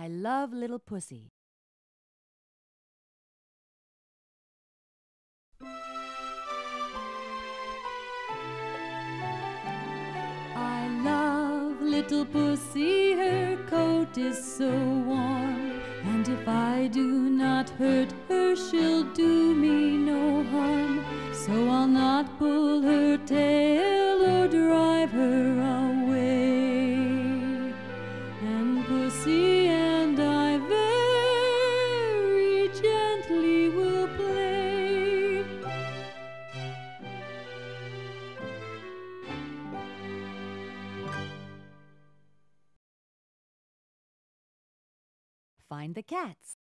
I love little pussy. I love little pussy, her coat is so warm. And if I do not hurt her, she'll do me no harm. So I'll not pull her tail or drive her away. And pussy Find the cats.